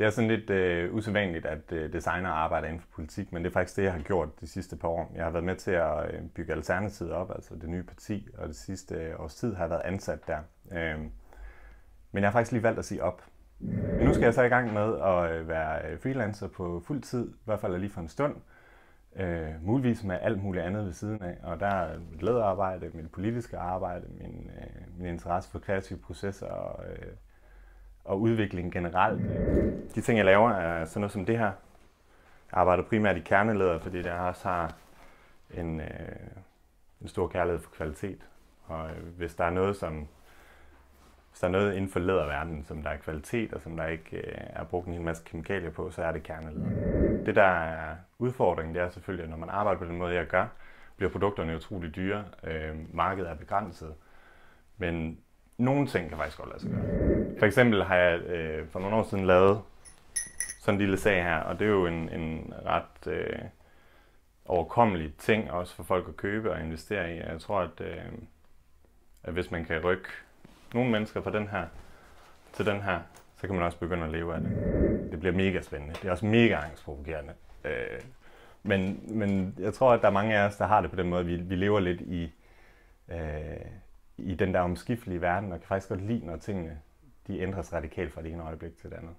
Det er sådan lidt øh, usædvanligt, at øh, designer arbejder inden for politik, men det er faktisk det, jeg har gjort de sidste par år. Jeg har været med til at øh, bygge Alternativet op, altså det nye parti, og det sidste øh, års tid har jeg været ansat der. Øh, men jeg har faktisk lige valgt at sige op. Men nu skal jeg så i gang med at øh, være øh, freelancer på fuld tid, i hvert fald lige for en stund. Øh, muligvis med alt muligt andet ved siden af. Og der er mit lederarbejde, mit politiske arbejde, min, øh, min interesse for kreative processer og, øh, og udvikling generelt. De ting, jeg laver, er sådan noget som det her. Jeg arbejder primært i kerneleder, fordi jeg også har en, øh, en stor kærlighed for kvalitet. Og øh, hvis der er noget, som hvis der er noget inden for læderverdenen, som der er kvalitet, og som der ikke øh, er brugt en hel masse kemikalier på, så er det kerneleder. Det, der er udfordringen, det er selvfølgelig, at når man arbejder på den måde, jeg gør, bliver produkterne utrolig dyre. Øh, markedet er begrænset. Men nogle ting kan faktisk godt lade sig gøre. For eksempel har jeg øh, for nogle år siden lavet sådan en lille sag her, og det er jo en, en ret øh, overkommelig ting også for folk at købe og investere i. Jeg tror, at, øh, at hvis man kan rykke nogle mennesker fra den her til den her, så kan man også begynde at leve af det. Det bliver mega spændende. Det er også mega angstprovokerende. Øh, men, men jeg tror, at der er mange af os, der har det på den måde. Vi, vi lever lidt i, øh, i den der omskiftelige verden, og kan faktisk godt lide, når tingene de ændres radikalt fra det ene øjeblik til det andet.